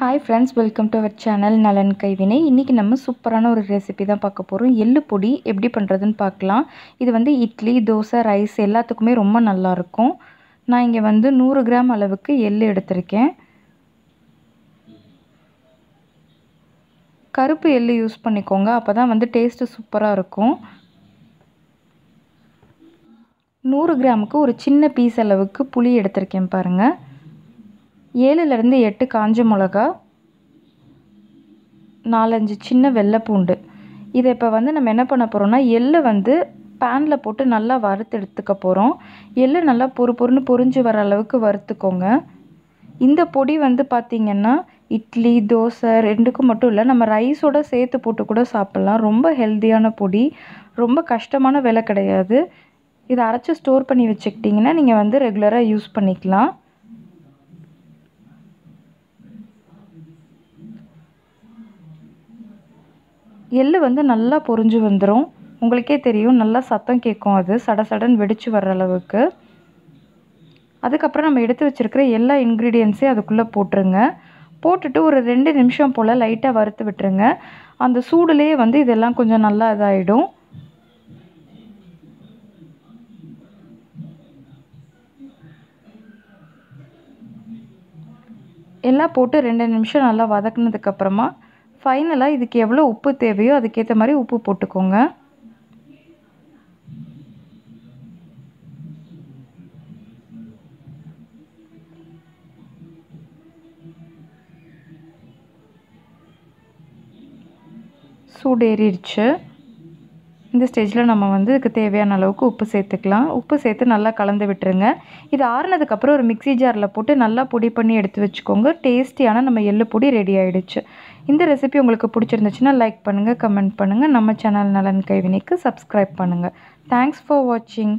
Hi friends welcome to our channel நலன் கைவினை இன்றைக்கி நம்ம சூப்பரான ஒரு ரெசிபி தான் பார்க்க போகிறோம் எள்ளு பொடி எப்படி பண்ணுறதுன்னு பார்க்கலாம். இது வந்து இட்லி தோசை ரைஸ் எல்லாத்துக்குமே ரொம்ப நல்லாயிருக்கும் நான் இங்கே வந்து நூறு கிராம் அளவுக்கு எள்ளு எடுத்திருக்கேன். கருப்பு எள்ளு யூஸ் பண்ணிக்கோங்க. அப்போ தான் வந்து டேஸ்ட்டு சூப்பராக இருக்கும். நூறு கிராமுக்கு ஒரு சின்ன பீஸ் அளவுக்கு புளி எடுத்திருக்கேன் பாருங்கள் ஏழுலேருந்து எட்டு காஞ்ச மிளகா நாலஞ்சு சின்ன வெள்ளைப்பூண்டு. இதை இப்போ வந்து நம்ம என்ன பண்ண போகிறோம்னா எள்ளு வந்து பேனில் போட்டு நல்லா வறுத்து எடுத்துக்க போகிறோம் எள்ளு நல்லா பொறு பொறுன்னு பொரிஞ்சு வர அளவுக்கு வறுத்துக்கோங்க. இந்த பொடி வந்து பார்த்திங்கன்னா இட்லி தோசை ரெண்டுக்கும் மட்டும் இல்லை நம்ம ரைஸோட சேர்த்து போட்டு கூட சாப்பிட்லாம். ரொம்ப ஹெல்த்தியான பொடி ரொம்ப கஷ்டமான வேலை கிடையாது. இதை அரைச்சி ஸ்டோர் பண்ணி வச்சுக்கிட்டிங்கன்னா நீங்கள் வந்து ரெகுலராக யூஸ் பண்ணிக்கலாம். எள் வந்து நல்லா பொரிஞ்சு வந்துடும் உங்களுக்கே தெரியும் நல்லா சத்தம் கேட்கும் அது. சட சடன் வெடித்து வர்ற அளவுக்கு. அதுக்கப்புறம் நம்ம எடுத்து வச்சுருக்கிற எல்லா இன்க்ரீடியன்ஸையும் அதுக்குள்ளே போட்டுருங்க. போட்டுட்டு ஒரு ரெண்டு நிமிஷம் போல் லைட்டாக வறுத்து விட்டுருங்க. அந்த சூடுலேயே வந்து இதெல்லாம் கொஞ்சம் நல்லா இதாகிடும் எல்லாம் போட்டு ரெண்டு நிமிஷம் நல்லா வதக்குனதுக்கப்புறமா ஃபைனலாக இதுக்கு எவ்வளோ உப்பு தேவையோ அதுக்கேற்ற மாதிரி உப்பு போட்டுக்கோங்க. சூடேறிடுச்சு. இந்த ஸ்டேஜில் நம்ம வந்து இதுக்கு தேவையான அளவுக்கு உப்பு சேர்த்துக்கலாம். உப்பு சேர்த்து நல்லா கலந்து விட்டுருங்க. இது ஆறுனதுக்கப்புறம் ஒரு மிக்சி ஜாரில் போட்டு நல்லா பொடி பண்ணி எடுத்து வச்சுக்கோங்க. டேஸ்டியான நம்ம எள்ளு பொடி ரெடி ஆகிடுச்சு இந்த ரெசிபி உங்களுக்கு பிடிச்சிருந்துச்சுன்னா லைக் பண்ணுங்கள் கமெண்ட் பண்ணுங்கள் நம்ம சேனல் நலன் கைவினைக்கு சப்ஸ்கிரைப் பண்ணுங்கள் தேங்க்ஸ் ஃபார் வாட்சிங்